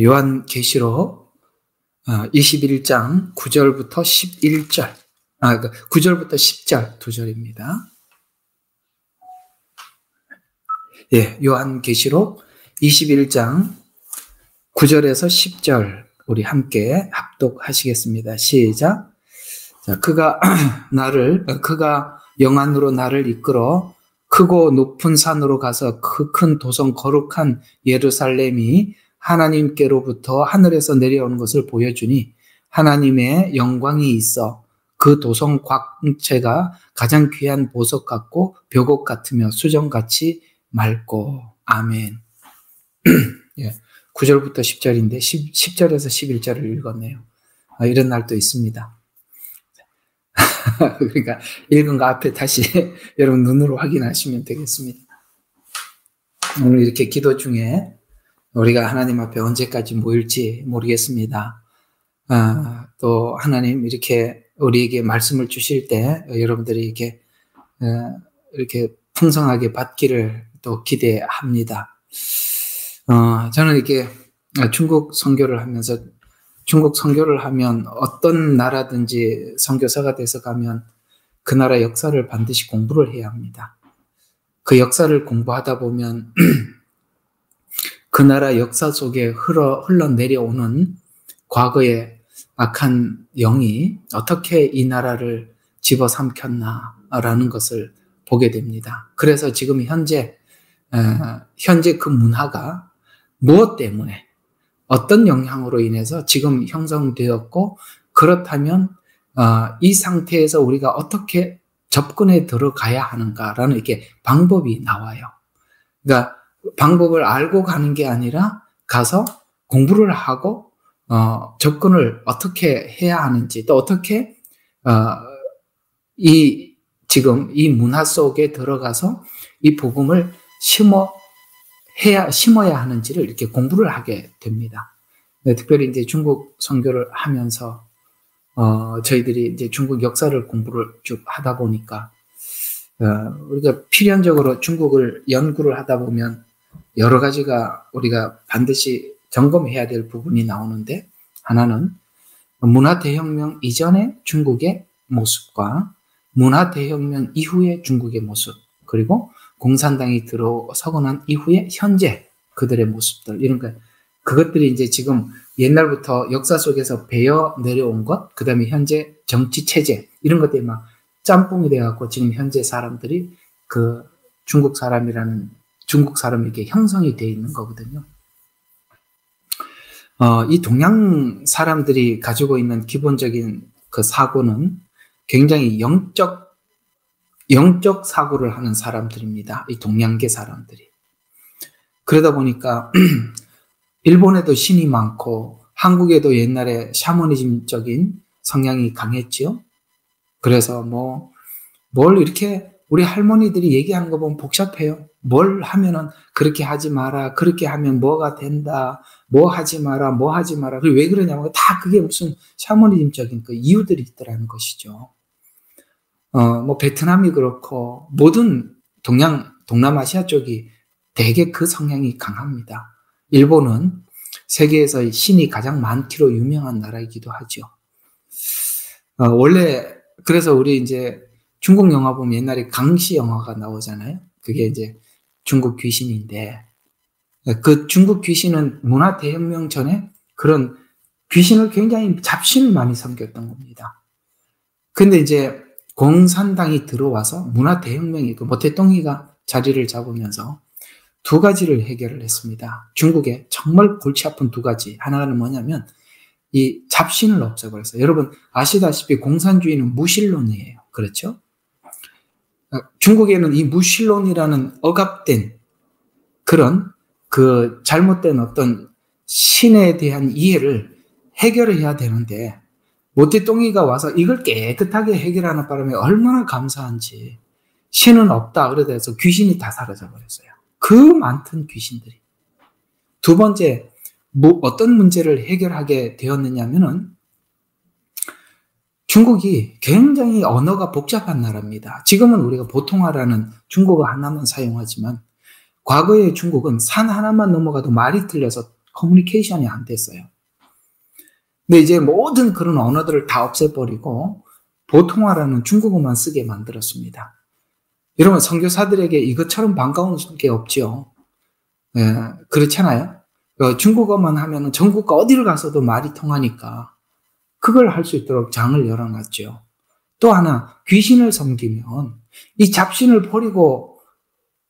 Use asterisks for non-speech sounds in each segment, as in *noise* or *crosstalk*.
자, 요한 계시록 21장 9절부터 11절. 아, 9절부터 그 10절 두 절입니다. 예, 요한 계시록 21장 9절에서 10절 우리 함께 합독하시겠습니다. 시작. 자, 그가 *clears throat* 나를 그가 영안으로 나를 이끌어 크고 높은 산으로 가서 그 큰 도성 거룩한 예루살렘이 하나님께로부터 하늘에서 내려오는 것을 보여주니 하나님의 영광이 있어 그 도성 광채가 가장 귀한 보석 같고 벽옥 같으며 수정같이 맑고 아멘. *clears throat* 예, 9절부터 10절인데 10, 10 절에서 11절을 읽었네요. 아, 이런 날도 있습니다. *laughs* 그러니까 읽은 거 앞에 다시 *laughs* 여러분 눈으로 확인하시면 되겠습니다. 오늘 이렇게 기도 중에 우리가 하나님 앞에 언제까지 모일지 모르겠습니다. 아, 또 하나님 이렇게 우리에게 말씀을 주실 때 여러분들이 이렇게 어, 이렇게 풍성하게 받기를 또 기대합니다. 어, 저는 이렇게 중국 선교를 하면서 중국 선교를 하면 어떤 나라든지 선교사가 돼서 가면 그 나라 역사를 반드시 공부를 해야 합니다. 그 역사를 공부하다 보면 *clears throat* 그 나라 역사 속에 흘러, 흘러내려오는 과거의 악한 영이 어떻게 이 나라를 집어삼켰나라는 것을 보게 됩니다. 그래서 지금 현재 어, 현재 그 문화가 무엇 때문에 어떤 영향으로 인해서 지금 형성되었고 그렇다면 어, 이 상태에서 우리가 어떻게 접근해 들어가야 하는가라는 이렇게 방법이 나와요. 그러니까 방법을 알고 가는 게 아니라 가서 공부를 하고 어, 접근을 어떻게 해야 하는지 또 어떻게 어, 이 지금 이 문화 속에 들어가서 이 복음을 심어 해야 심어야 하는지를 이렇게 공부를 하게 됩니다. 네, 특별히 이제 중국 선교를 하면서 어, 저희들이 이제 중국 역사를 공부를 쭉 하다 보니까 어, 우리가 필연적으로 중국을 연구를 하다 보면 여러 가지가 우리가 반드시 점검해야 될 부분이 나오는데 하나는 문화 대혁명 이전의 중국의 모습과 문화 대혁명 이후의 중국의 모습 그리고 공산당이 들어서고 난 이후에 현재 그들의 모습들 이런 거 그것들이 이제 지금 옛날부터 역사 속에서 배어 내려온 것, 그 다음에 현재 정치 체제 이런 것들이 막 짬뽕이 돼갖고 지금 현재 사람들이 그 중국 사람이라는 중국 사람에게 형성이 되어 있는 거거든요. 어, 이 동양 사람들이 가지고 있는 기본적인 그 사고는 굉장히 영적 영적 사고를 하는 사람들입니다. 이 동양계 사람들이. 그러다 보니까 *clears throat* 일본에도 신이 많고 한국에도 옛날에 샤머니즘적인 성향이 강했지요. 그래서 뭐 뭘 이렇게 우리 할머니들이 얘기하는 거 보면 복잡해요. 뭘 하면은 그렇게 하지 마라. 그렇게 하면 뭐가 된다. 뭐 하지 마라. 뭐 하지 마라. 왜 그러냐면 다 그게 무슨 샤머니즘적인 그 이유들이 있더라는 것이죠. 어, 뭐 베트남이 그렇고 모든 동양 동남아시아 쪽이 대개 그 성향이 강합니다. 일본은 세계에서 신이 가장 많기로 유명한 나라이기도 하죠. 어, 원래 그래서 우리 이제 중국 영화 보면 옛날에 강시 영화가 나오잖아요. 그게 이제 중국 귀신인데 그 중국 귀신은 문화 대혁명 전에 그런 귀신을 굉장히 잡신을 많이 섬겼던 겁니다. 근데 이제 공산당이 들어와서 문화 대혁명이 그 모태똥이가 자리를 잡으면서 두 가지를 해결을 했습니다. 중국에 정말 골치 아픈 두 가지. 하나는 뭐냐면 이 잡신을 없애버렸어요. 여러분 아시다시피 공산주의는 무신론이에요. 그렇죠? 어, 중국에는 이 무신론이라는 억압된 그런 그 잘못된 어떤 신에 대한 이해를 해결해야 되는데 모태똥이가 와서 이걸 깨끗하게 해결하는 바람에 얼마나 감사한지 신은 없다 그래서 귀신이 다 사라져 버렸어요. 그 많던 귀신들이. 두 번째, 뭐 어떤 문제를 해결하게 되었느냐면은 중국이 굉장히 언어가 복잡한 나라입니다. 지금은 우리가 보통화라는 중국어 하나만 사용하지만 과거의 중국은 산 하나만 넘어가도 말이 틀려서 커뮤니케이션이 안 됐어요. 근데 이제 모든 그런 언어들을 다 없애버리고 보통화라는 중국어만 쓰게 만들었습니다. 여러분 선교사들에게 이것처럼 반가운 게 없죠. 예, 그렇잖아요. 어, 중국어만 하면 전국과 어디를 가서도 말이 통하니까 그걸 할 수 있도록 장을 열어놨죠. 또 하나 귀신을 섬기면 이 잡신을 버리고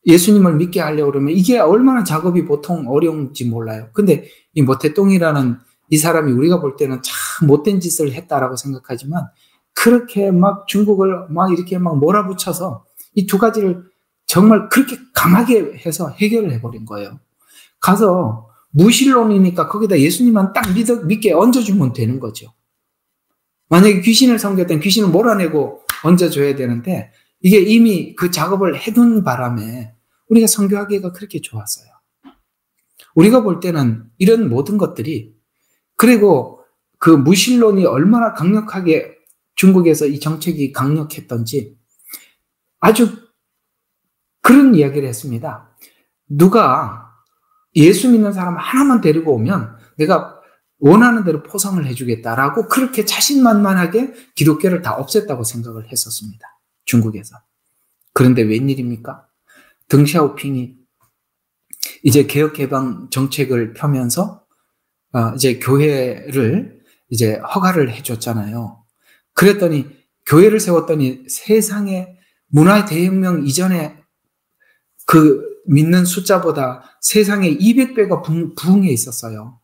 예수님을 믿게 하려고 그러면 이게 얼마나 작업이 보통 어려운지 몰라요. 근데 이 모태똥이라는 이 사람이 우리가 볼 때는 참 못된 짓을 했다라고 생각하지만 그렇게 막 중국을 막 이렇게 막 몰아붙여서 이 두 가지를 정말 그렇게 강하게 해서 해결을 해버린 거예요. 가서 무신론이니까 거기다 예수님만 딱 믿어, 믿게 얹어주면 되는 거죠. 만약에 귀신을 섬겼던 귀신을 몰아내고 얹어줘야 되는데 이게 이미 그 작업을 해둔 바람에 우리가 성교하기가 그렇게 좋았어요. 우리가 볼 때는 이런 모든 것들이 그리고 그 무신론이 얼마나 강력하게 중국에서 이 정책이 강력했던지 아주 그런 이야기를 했습니다. 누가 예수 믿는 사람 하나만 데리고 오면 내가 원하는 대로 포상을 해주겠다라고 그렇게 자신만만하게 기독교를 다 없앴다고 생각을 했었습니다. 중국에서. 그런데 웬일입니까? 덩샤오핑이 이제 개혁 개방 정책을 펴면서 어, 이제 교회를 이제 허가를 해줬잖아요. 그랬더니 교회를 세웠더니 세상에 문화 대혁명 이전에 그 믿는 숫자보다 세상에 200배가 부흥해 있었어요.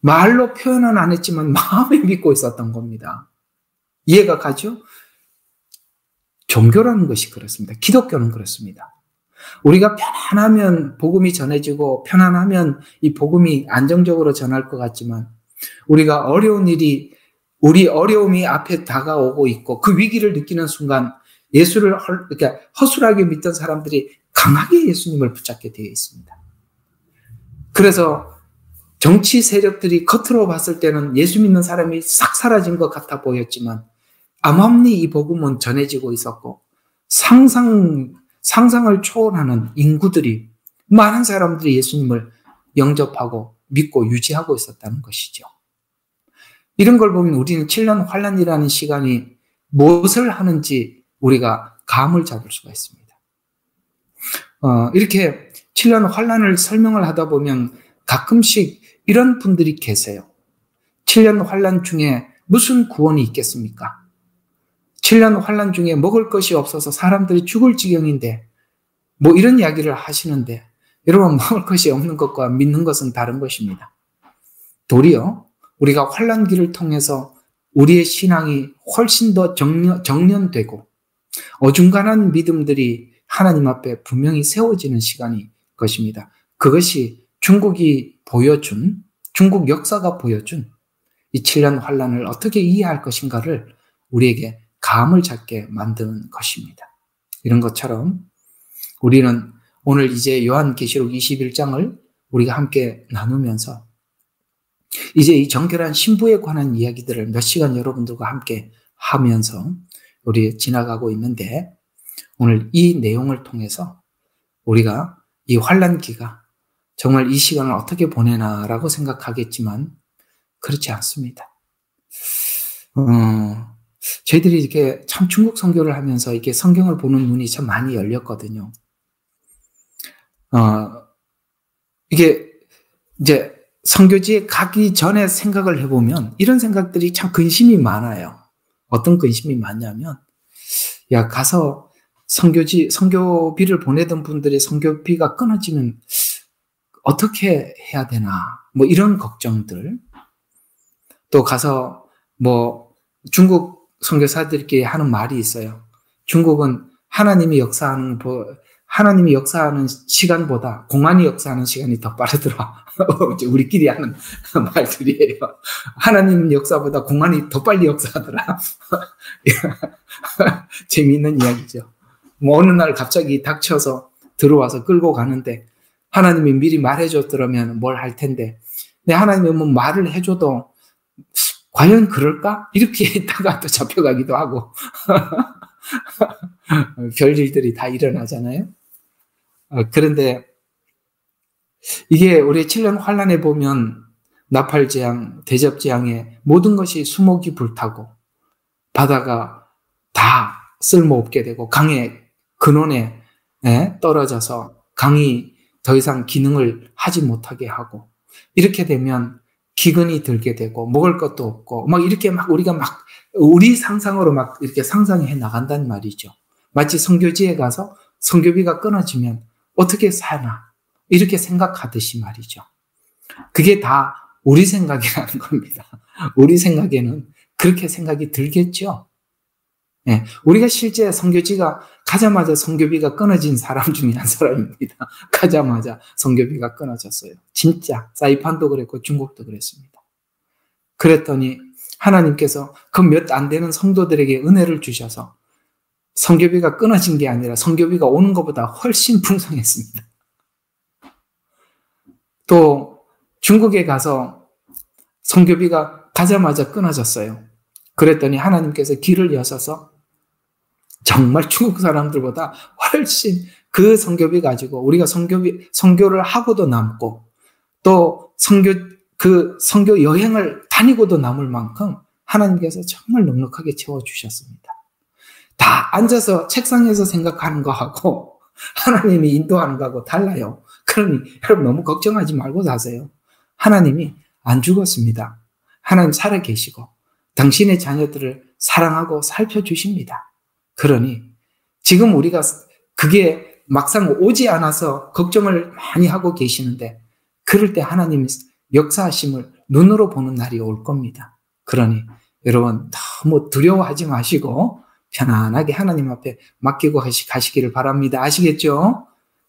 말로 표현은 안 했지만 *laughs* 마음에 믿고 있었던 겁니다. 이해가 가죠? 종교라는 것이 그렇습니다. 기독교는 그렇습니다. 우리가 편안하면 복음이 전해지고 편안하면 이 복음이 안정적으로 전할 것 같지만 우리가 어려운 일이 우리 어려움이 앞에 다가오고 있고 그 위기를 느끼는 순간 예수를 허, 그러니까 허술하게 믿던 사람들이 강하게 예수님을 붙잡게 되어 있습니다. 그래서 정치 세력들이 겉으로 봤을 때는 예수 믿는 사람이 싹 사라진 것 같아 보였지만 암암리 이 복음은 전해지고 있었고 상상 상상을 초월하는 인구들이 많은 사람들이 예수님을 영접하고 믿고 유지하고 있었다는 것이죠. 이런 걸 보면 우리는 7년 환란이라는 시간이 무엇을 하는지 우리가 감을 잡을 수가 있습니다. 어, 이렇게 7년 환란을 설명을 하다 보면 가끔씩 이런 분들이 계세요. 7년 환란 중에 무슨 구원이 있겠습니까? 7년 환란 중에 먹을 것이 없어서 사람들이 죽을 지경인데 뭐 이런 이야기를 하시는데 여러분 먹을 것이 없는 것과 믿는 것은 다른 것입니다. 도리어 우리가 환란기를 통해서 우리의 신앙이 훨씬 더 정년, 정년되고 어중간한 믿음들이 하나님 앞에 분명히 세워지는 시간이 것입니다. 그것이 중국이 보여준 중국 역사가 보여준 이 7년 환란을 어떻게 이해할 것인가를 우리에게 감을 잡게 만드는 것입니다. 이런 것처럼 우리는 오늘 이제 요한계시록 21장을 우리가 함께 나누면서 이제 이 정결한 신부에 관한 이야기들을 몇 시간 여러분들과 함께 하면서 우리 지나가고 있는데 오늘 이 내용을 통해서 우리가 이 환란기가 정말 이 시간을 어떻게 보내나라고 생각하겠지만 그렇지 않습니다. 어, 저희들이 이렇게 참 중국 성교를 하면서 이렇게 성경을 보는 눈이 참 많이 열렸거든요. 어, 이게 이제 성교지에 가기 전에 생각을 해보면 이런 생각들이 참 근심이 많아요. 어떤 근심이 많냐면, 야, 가서 성교지, 성교비를 보내던 분들의 성교비가 끊어지면 어떻게 해야 되나, 뭐 이런 걱정들. 또 가서 뭐 중국 선교사들끼리 하는 말이 있어요. 중국은 하나님이 역사하는 하나님이 역사하는 시간보다 공안이 역사하는 시간이 더 빠르더라. *laughs* 우리끼리 하는 *laughs* 말들이에요. 하나님 역사보다 공안이 더 빨리 역사하더라. *laughs* 재미있는 이야기죠. 뭐 어느 날 갑자기 닥쳐서 들어와서 끌고 가는데 하나님이 미리 말해줬더라면 뭘 할 텐데. 근데 하나님이 뭐 말을 해줘도 과연 그럴까? 이렇게 *laughs* 있다가 또 잡혀가기도 하고. *laughs* 별일들이 다 일어나잖아요. 어, 그런데 이게 우리 7년 환란에 보면 나팔 재앙, 대접 재앙에 모든 것이 수목이 불타고 바다가 다 쓸모없게 되고 강의 근원에 예, 떨어져서 강이 더 이상 기능을 하지 못하게 하고 이렇게 되면 기근이 들게 되고 먹을 것도 없고 막 이렇게 막 우리가 막 우리 상상으로 막 이렇게 상상해 나간단 말이죠. 마치 성교지에 가서 성교비가 끊어지면 어떻게 사나 이렇게 생각하듯이 말이죠. 그게 다 우리 생각이라는 *laughs* 겁니다. 우리 생각에는 그렇게 생각이 들겠죠. 네, 우리가 실제 성교지가 가자마자 성교비가 끊어진 사람 중에 한 사람입니다. *laughs* 가자마자 성교비가 끊어졌어요. 진짜 사이판도 그랬고 중국도 그랬습니다. 그랬더니 하나님께서 그 몇 안 되는 성도들에게 은혜를 주셔서 성교비가 끊어진 게 아니라 성교비가 오는 것보다 훨씬 *laughs* 풍성했습니다. 또 중국에 가서 성교비가 가자마자 끊어졌어요. 그랬더니 하나님께서 길을 여셔서 정말 중국 사람들보다 훨씬 그 성교비 가지고 우리가 성교비 성교를 하고도 남고 또 성교 그 성교 여행을 다니고도 남을 만큼 하나님께서 정말 넉넉하게 채워 주셨습니다. 다 앉아서 책상에서 생각하는 거하고 하나님이 인도하는 거하고 달라요. 그러니 여러분 너무 걱정하지 말고 사세요. 하나님이 안 죽었습니다. 하나님 살아 계시고 당신의 자녀들을 사랑하고 살펴 주십니다. 그러니 지금 우리가 그게 막상 오지 않아서 걱정을 많이 하고 계시는데 그럴 때 하나님 역사하심을 눈으로 보는 날이 올 겁니다. 그러니 여러분 너무 두려워하지 마시고 편안하게 하나님 앞에 맡기고 가시기를 바랍니다. 아시겠죠?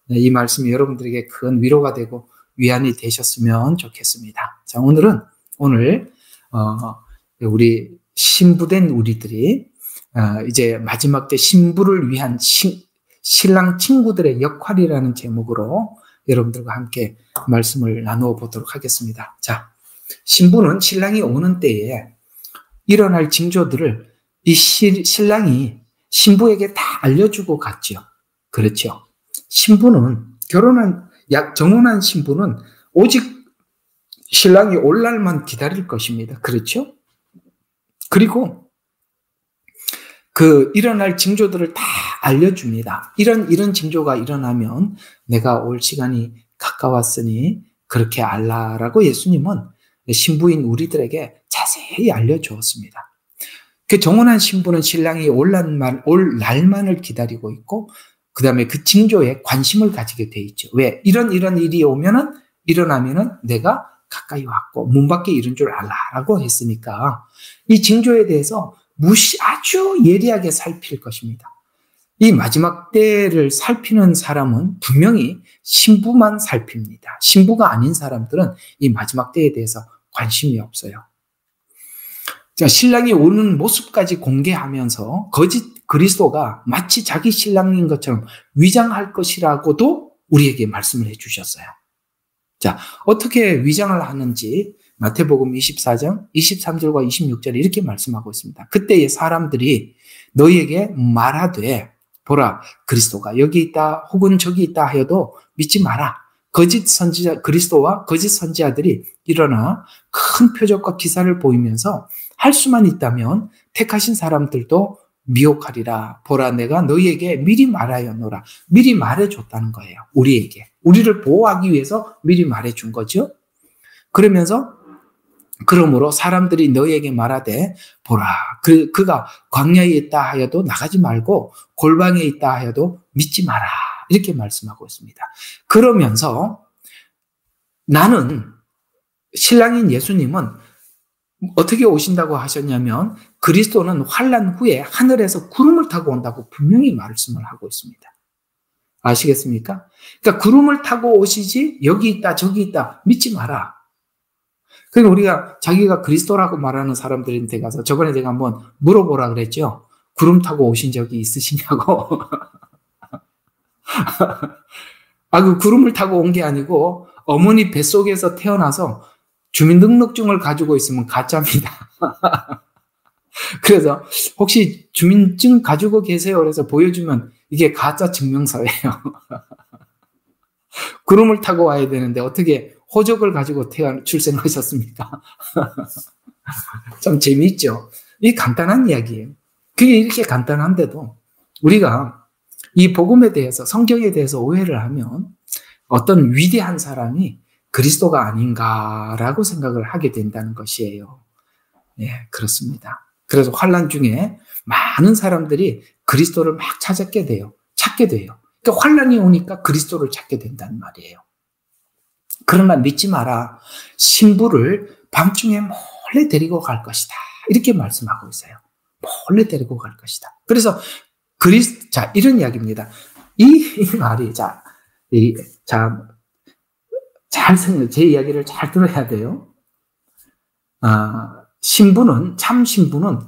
네, 이 말씀이 여러분들에게 큰 위로가 되고 위안이 되셨으면 좋겠습니다. 자, 오늘은 오늘 어, 우리 신부된 우리들이 어, 이제 마지막 때 신부를 위한 신, 신랑 친구들의 역할이라는 제목으로 여러분들과 함께 말씀을 나누어 보도록 하겠습니다. 자, 신부는 신랑이 오는 때에 일어날 징조들을 이 신랑이 신부에게 다 알려주고 갔죠. 그렇죠. 신부는 결혼한 약 정혼한 신부는 오직 신랑이 올 날만 기다릴 것입니다. 그렇죠? 그리고 그 일어날 징조들을 다 알려줍니다. 이런 이런 징조가 일어나면 내가 올 시간이 가까웠으니 그렇게 알라라고 예수님은 신부인 우리들에게 자세히 알려주었습니다. 그 정혼한 신부는 신랑이 올 날만 올 날만을 기다리고 있고 그 다음에 그 징조에 관심을 가지게 돼 있죠. 왜? 이런 이런 일이 오면은 일어나면은 내가 가까이 왔고 문 밖에 이런 줄 알라라고 했으니까 이 징조에 대해서 무시 아주 예리하게 살필 것입니다. 이 마지막 때를 살피는 사람은 분명히 신부만 살핍니다. 신부가 아닌 사람들은 이 마지막 때에 대해서 관심이 없어요. 자, 신랑이 오는 모습까지 공개하면서 거짓 그리스도가 마치 자기 신랑인 것처럼 위장할 것이라고도 우리에게 말씀을 해 주셨어요. 자, 어떻게 위장을 하는지 마태복음 24장 23절과 26절에 이렇게 말씀하고 있습니다. 그때의 사람들이 너희에게 말하되 보라 그리스도가 여기 있다 혹은 저기 있다 하여도 믿지 마라. 거짓 선지자 그리스도와 거짓 선지자들이 일어나 큰 표적과 기사를 보이면서 할 수만 있다면 택하신 사람들도 미혹하리라. 보라, 내가 너희에게 미리 말하였노라. 미리 말해줬다는 거예요. 우리에게. 우리를 보호하기 위해서 미리 말해준 거죠. 그러면서 그러므로 사람들이 너희에게 말하되 보라 그 그가 광야에 있다 하여도 나가지 말고 골방에 있다 하여도 믿지 마라 이렇게 말씀하고 있습니다. 그러면서 나는 신랑인 예수님은 어떻게 오신다고 하셨냐면 그리스도는 환란 후에 하늘에서 구름을 타고 온다고 분명히 말씀을 하고 있습니다. 아시겠습니까? 그러니까 구름을 타고 오시지 여기 있다 저기 있다 믿지 마라. 그러니까 우리가 자기가 그리스도라고 말하는 사람들한테 가서 저번에 제가 한번 물어보라 그랬죠. 구름 타고 오신 적이 있으시냐고. *laughs* 아, 그 구름을 타고 온 게 아니고 어머니 뱃속에서 태어나서 주민등록증을 가지고 있으면 가짜입니다. *laughs* 그래서 혹시 주민증 가지고 계세요? 그래서 보여주면 이게 가짜 증명서예요. *laughs* 구름을 타고 와야 되는데 어떻게 호적을 가지고 태어 출생하셨습니까? 좀 *laughs* 재미있죠? 이 간단한 이야기예요. 그게 이렇게 간단한데도 우리가 이 복음에 대해서 성경에 대해서 오해를 하면 어떤 위대한 사람이 그리스도가 아닌가라고 생각을 하게 된다는 것이에요. 예, 그렇습니다. 그래서 환란 중에 많은 사람들이 그리스도를 막 찾게 돼요. 찾게 돼요. 그러니까 환란이 오니까 그리스도를 찾게 된다는 말이에요. 그러나 믿지 마라. 신부를 밤중에 몰래 데리고 갈 것이다. 이렇게 말씀하고 있어요. 몰래 데리고 갈 것이다. 그래서 그리스, 자, 이런 이야기입니다. 이, 이 말이, 자, 이, 자, 잘 생각, 제 이야기를 잘 들어야 돼요. 아, 신부는, 참 신부는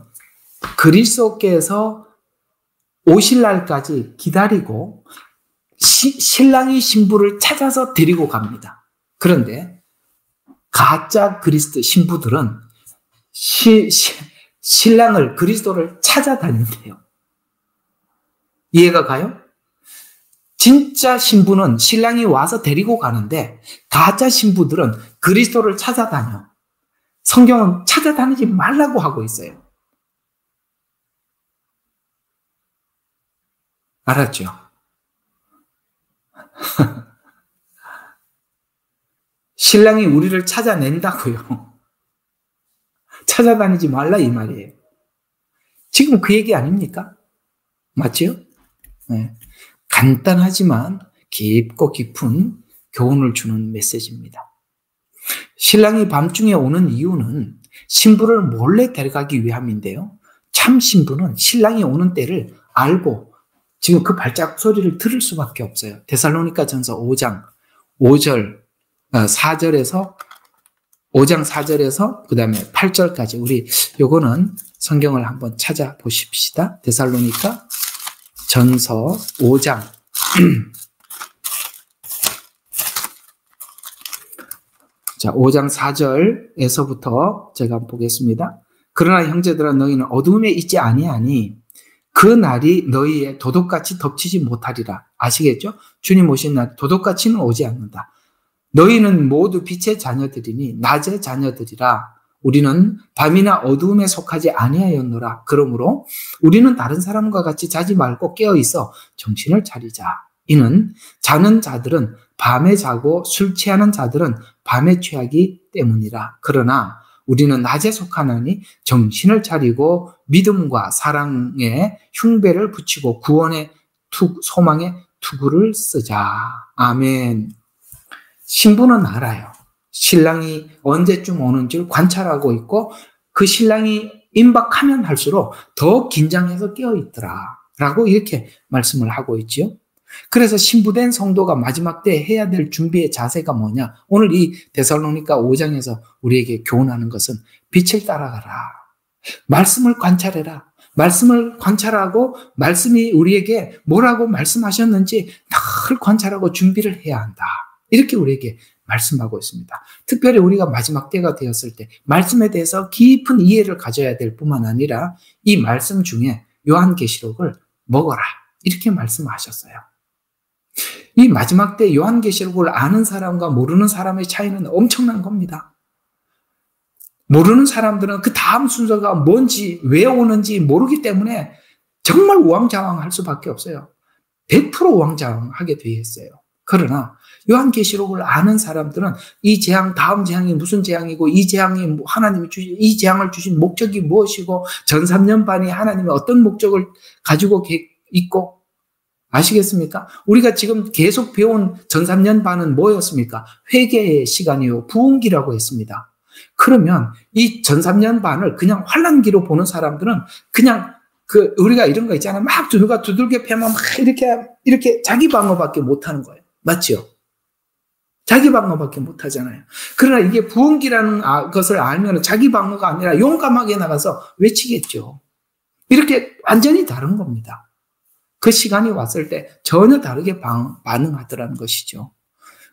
그리스도께서 오실 날까지 기다리고 시, 신랑이 신부를 찾아서 데리고 갑니다. 그런데 가짜 그리스도 신부들은 시, 시, 신랑을 그리스도를 찾아다닌대요. 이해가 가요? 진짜 신부는 신랑이 와서 데리고 가는데 가짜 신부들은 그리스도를 찾아다녀. 성경은 찾아다니지 말라고 하고 있어요. 알았죠? *laughs* 신랑이 우리를 찾아낸다고요. *laughs* 찾아다니지 말라 이 말이에요. 지금 그 얘기 아닙니까? 맞죠? 네. 간단하지만 깊고 깊은 교훈을 주는 메시지입니다. 신랑이 밤중에 오는 이유는 신부를 몰래 데려가기 위함인데요. 참 신부는 신랑이 오는 때를 알고 지금 그 발작 소리를 들을 수밖에 없어요. 데살로니가 전서 5장 5절 4절에서 5장 4절에서 그 다음에 8절까지 우리 요거는 성경을 한번 찾아보십시다. 데살로니가 전서 5장 *clears throat* 자, 5장 4절에서부터 제가 보겠습니다. 그러나 형제들아 너희는 어둠에 있지 아니하니 그 날이 너희의 도둑같이 덮치지 못하리라. 아시겠죠? 주님 오신 날 도둑같이는 오지 않는다. 너희는 모두 빛의 자녀들이니 낮의 자녀들이라. 우리는 밤이나 어두움에 속하지 아니하였노라. 그러므로 우리는 다른 사람과 같이 자지 말고 깨어 있어 정신을 차리자. 이는 자는 자들은 밤에 자고 술 취하는 자들은 밤에 취하기 때문이라. 그러나 우리는 낮에 속하나니 정신을 차리고 믿음과 사랑의 흉배를 붙이고 구원의 투, 소망의 투구를 쓰자. 아멘. 신부는 알아요. 신랑이 언제쯤 오는지를 관찰하고 있고 그 신랑이 임박하면 할수록 더 긴장해서 깨어 있더라. 라고 이렇게 말씀을 하고 있지요. 그래서 신부된 성도가 마지막 때 해야 될 준비의 자세가 뭐냐? 오늘 이 데살로니가 5장에서 우리에게 교훈하는 것은 빛을 따라가라. 말씀을 관찰해라. 말씀을 관찰하고 말씀이 우리에게 뭐라고 말씀하셨는지 늘 관찰하고 준비를 해야 한다. 이렇게 우리에게 말씀하고 있습니다. 특별히 우리가 마지막 때가 되었을 때 말씀에 대해서 깊은 이해를 가져야 될 뿐만 아니라 이 말씀 중에 요한계시록을 먹어라. 이렇게 말씀하셨어요. 이 마지막 때 요한계시록을 아는 사람과 모르는 사람의 차이는 엄청난 겁니다. 모르는 사람들은 그 다음 순서가 뭔지, 왜 오는지 모르기 때문에 정말 우왕좌왕할 수밖에 없어요. 100% 우왕좌왕하게 되어 있어요. 그러나 요한계시록을 아는 사람들은 이 재앙, 다음 재앙이 무슨 재앙이고 이 재앙이 뭐 하나님이 주신 이 재앙을 주신 목적이 무엇이고 전 3년 반이 하나님이 어떤 목적을 가지고 있고 아시겠습니까? 우리가 지금 계속 배운 전 3년 반은 뭐였습니까? 회개의 시간이요. 부흥기라고 했습니다. 그러면 이 전 3년 반을 그냥 환란기로 보는 사람들은 그냥 그 우리가 이런 거 있잖아요. 막 누가 두들겨 패면 막 이렇게 이렇게 자기 방어밖에 못 하는 거예요. 맞죠? 자기 방어밖에 못 하잖아요. 그러나 이게 부흥기라는 아, 것을 알면 자기 방어가 아니라 용감하게 나가서 외치겠죠. 이렇게 완전히 다른 겁니다. 그 시간이 왔을 때 전혀 다르게 방, 반응하더라는 것이죠.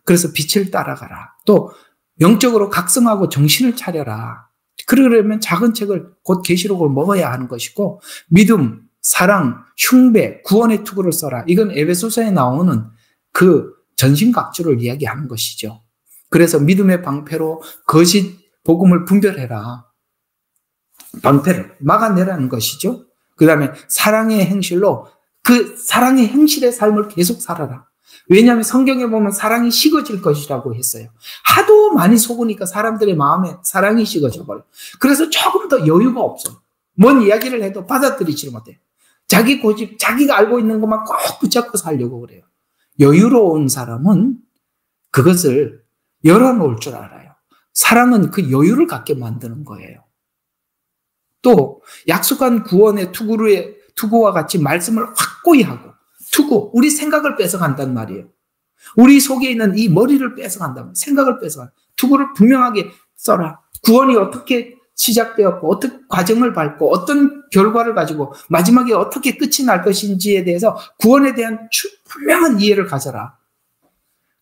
그래서 빛을 따라가라. 또 영적으로 각성하고 정신을 차려라. 그러려면 작은 책을 곧 계시록을 먹어야 하는 것이고 믿음, 사랑, 흉배, 구원의 투구를 써라. 이건 에베소서에 나오는 그 전신각주를 이야기하는 것이죠. 그래서 믿음의 방패로 거짓 복음을 분별해라. 방패를 막아내라는 것이죠. 그 다음에 사랑의 행실로 그 사랑의 행실의 삶을 계속 살아라. 왜냐하면 성경에 보면 사랑이 식어질 것이라고 했어요. 하도 많이 속으니까 사람들의 마음에 사랑이 식어져 버려. 그래서 조금 더 여유가 없어. 뭔 이야기를 해도 받아들이지 못해. 자기 고집, 자기가 알고 있는 것만 꼭 붙잡고 살려고 그래요. 여유로운 사람은 그것을 열어놓을 줄 알아요. 사랑은 그 여유를 갖게 만드는 거예요. 또 약속한 구원의 투구의 투구와 같이 말씀을 확고히 하고 투구 우리 생각을 뺏어간단 말이에요. 우리 속에 있는 이 머리를 뺏어간다면 생각을 뺏어간 투구를 분명하게 써라. 구원이 어떻게 시작되었고 어떤 과정을 밟고 어떤 결과를 가지고 마지막에 어떻게 끝이 날 것인지에 대해서 구원에 대한 분명한 이해를 가져라.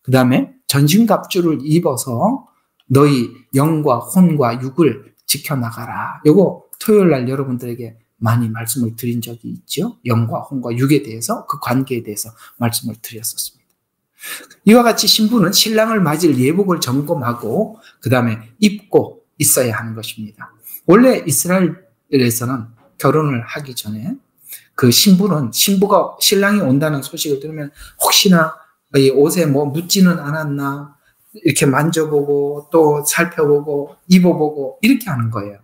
그 다음에 전신갑주를 입어서 너희 영과 혼과 육을 지켜나가라. 요거 토요일 날 여러분들에게 많이 말씀을 드린 적이 있죠. 영과 혼과 육에 대해서 그 관계에 대해서 말씀을 드렸었습니다. 이와 같이 신부는 신랑을 맞을 예복을 점검하고 그 다음에 입고 있어야 하는 것입니다. 원래 이스라엘에서는 결혼을 하기 전에 그 신부는 신부가 신랑이 온다는 소식을 들으면 혹시나 이 옷에 뭐 묻지는 않았나 이렇게 만져보고 또 살펴보고 입어보고 이렇게 하는 거예요.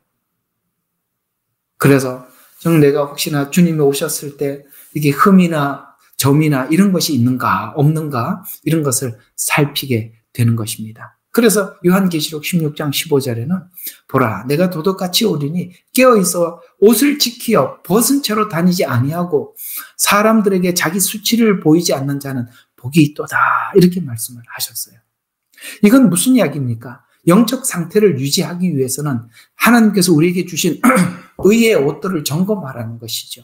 그래서 정 내가 혹시나 주님이 오셨을 때 이게 흠이나 점이나 이런 것이 있는가 없는가 이런 것을 살피게 되는 것입니다. 그래서 요한계시록 16장 15절에는 보라 내가 도덕같이 오리니 깨어 있어 옷을 지키어 벗은 채로 다니지 아니하고 사람들에게 자기 수치를 보이지 않는 자는 복이 있도다 이렇게 말씀을 하셨어요. 이건 무슨 이야기입니까? 영적 상태를 유지하기 위해서는 하나님께서 우리에게 주신 *clears throat* 의의 옷들을 점검하라는 것이죠.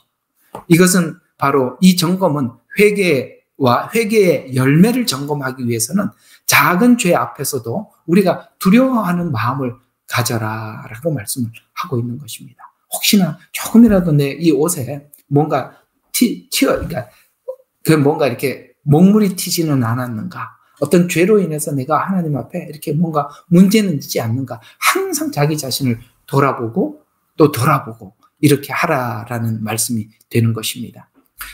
이것은 바로 이 점검은 회개와 회개의 열매를 점검하기 위해서는 작은 죄 앞에서도 우리가 두려워하는 마음을 가져라 라고 말씀을 하고 있는 것입니다. 혹시나 조금이라도 내 이 옷에 뭔가 티, 튀어, 그러니까 그 뭔가 이렇게 먹물이 튀지는 않았는가? 어떤 죄로 인해서 내가 하나님 앞에 이렇게 뭔가 문제는 있지 않는가? 항상 자기 자신을 돌아보고 또 돌아보고 이렇게 하라라는 말씀이 되는 것입니다.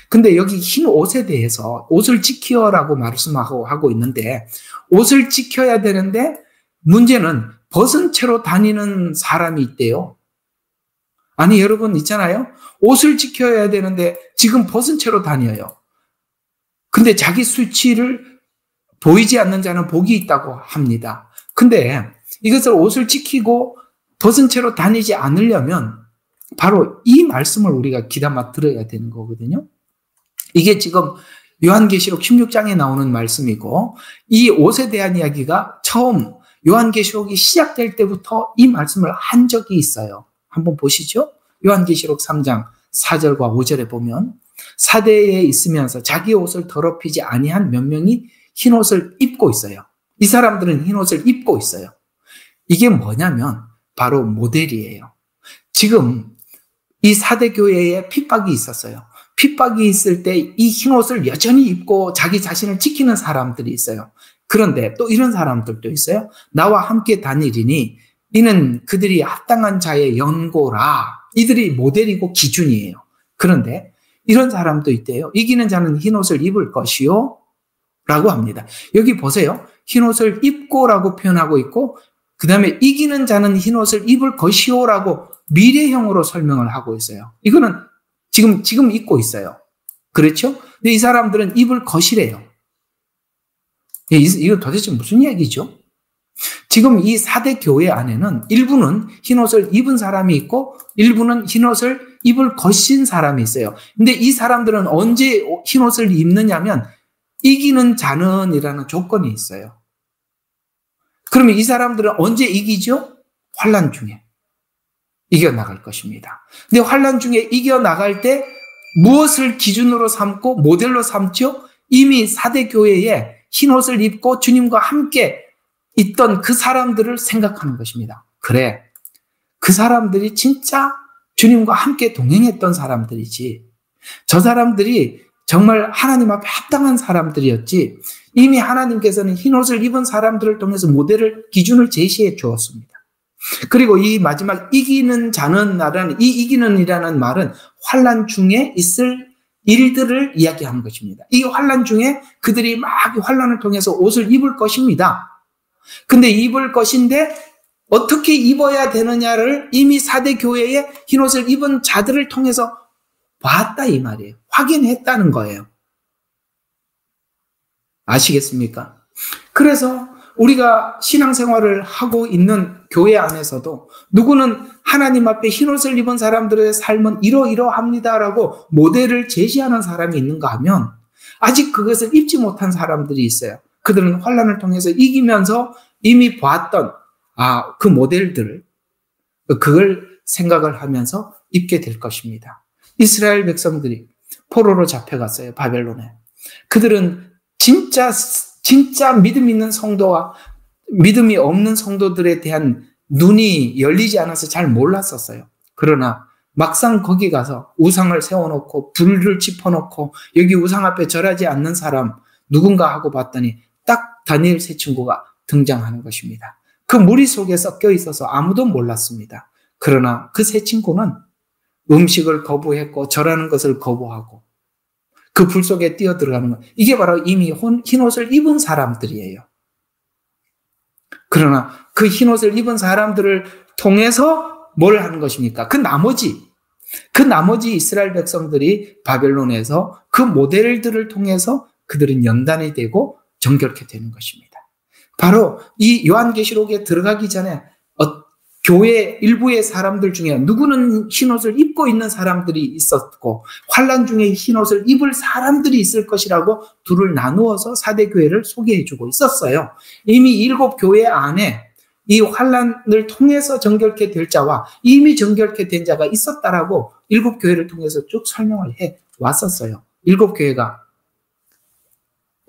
근데 여기 흰 옷에 대해서 옷을 지켜라고 말씀하고 하고 있는데 옷을 지켜야 되는데 문제는 벗은 채로 다니는 사람이 있대요. 아니 여러분 있잖아요. 옷을 지켜야 되는데 지금 벗은 채로 다녀요. 근데 자기 수치를 보이지 않는 자는 복이 있다고 합니다. 근데 이것을 옷을 지키고 벗은 채로 다니지 않으려면 바로 이 말씀을 우리가 귀담아 들어야 되는 거거든요. 이게 지금 요한계시록 16장에 나오는 말씀이고 이 옷에 대한 이야기가 처음 요한계시록이 시작될 때부터 이 말씀을 한 적이 있어요. 한번 보시죠. 요한계시록 3장 4절과 5절에 보면 사대에 있으면서 자기 옷을 더럽히지 아니한 몇 명이 흰 옷을 입고 있어요. 이 사람들은 흰 옷을 입고 있어요. 이게 뭐냐면 바로 모델이에요. 지금 이 사대 교회에 핍박이 있었어요. 핍박이 있을 때 이 흰 옷을 여전히 입고 자기 자신을 지키는 사람들이 있어요. 그런데 또 이런 사람들도 있어요. 나와 함께 다니리니 이는 그들이 합당한 자의 연고라. 이들이 모델이고 기준이에요. 그런데 이런 사람도 있대요. 이기는 자는 흰 옷을 입을 것이요. 라고 합니다. 여기 보세요. 흰 옷을 입고라고 표현하고 있고, 그 다음에 이기는 자는 흰 옷을 입을 것이요 라고 미래형으로 설명을 하고 있어요. 이거는 지금, 지금 입고 있어요. 그렇죠? 근데 이 사람들은 입을 것이래요. 이거 도대체 무슨 이야기죠? 지금 이 4대 교회 안에는 일부는 흰 옷을 입은 사람이 있고 일부는 흰 옷을 입을 것인 사람이 있어요. 근데 이 사람들은 언제 흰 옷을 입느냐면 이기는 자는이라는 조건이 있어요. 그러면 이 사람들은 언제 이기죠? 환란 중에 이겨 나갈 것입니다. 근데 환란 중에 이겨 나갈 때 무엇을 기준으로 삼고 모델로 삼죠? 이미 사대 교회에 흰 옷을 입고 주님과 함께 있던 그 사람들을 생각하는 것입니다. 그래. 그 사람들이 진짜 주님과 함께 동행했던 사람들이지. 저 사람들이 정말 하나님 앞에 합당한 사람들이었지. 이미 하나님께서는 흰 옷을 입은 사람들을 통해서 모델을, 기준을 제시해 주었습니다. 그리고 이 마지막 이기는 자는 나라는 이 이기는 이라는 말은 환란 중에 있을 일들을 이야기하는 것입니다. 이 환란 중에 그들이 막 환란을 통해서 옷을 입을 것입니다. 근데 입을 것인데 어떻게 입어야 되느냐를 이미 사대 교회에 흰옷을 입은 자들을 통해서 봤다 이 말이에요. 확인했다는 거예요. 아시겠습니까? 그래서 우리가 신앙생활을 하고 있는 교회 안에서도 누구는 하나님 앞에 흰옷을 입은 사람들의 삶은 이러이러합니다라고 모델을 제시하는 사람이 있는가 하면 아직 그것을 입지 못한 사람들이 있어요. 그들은 환란을 통해서 이기면서 이미 봤던 아, 그 모델들을 그걸 생각을 하면서 입게 될 것입니다. 이스라엘 백성들이 포로로 잡혀갔어요. 바벨론에. 그들은 진짜 진짜 믿음 있는 성도와 믿음이 없는 성도들에 대한 눈이 열리지 않아서 잘 몰랐었어요. 그러나 막상 거기 가서 우상을 세워놓고 불을 짚어놓고 여기 우상 앞에 절하지 않는 사람 누군가 하고 봤더니 딱 다니엘 세 친구가 등장하는 것입니다. 그 무리 속에 섞여 있어서 아무도 몰랐습니다. 그러나 그 세 친구는 음식을 거부했고 절하는 것을 거부하고 그 불 속에 뛰어 들어가는 것. 이게 바로 이미 흰 옷을 입은 사람들이에요. 그러나 그 흰 옷을 입은 사람들을 통해서 뭘 하는 것입니까? 그 나머지, 그 나머지 이스라엘 백성들이 바벨론에서 그 모델들을 통해서 그들은 연단이 되고 정결케 되는 것입니다. 바로 이 요한계시록에 들어가기 전에 교회 일부의 사람들 중에 누구는 흰옷을 입고 있는 사람들이 있었고 환란 중에 흰옷을 입을 사람들이 있을 것이라고 둘을 나누어서 사대 교회를 소개해 주고 있었어요. 이미 일곱 교회 안에 이 환란을 통해서 정결케 될 자와 이미 정결케 된 자가 있었다라고 일곱 교회를 통해서 쭉 설명을 해 왔었어요. 일곱 교회가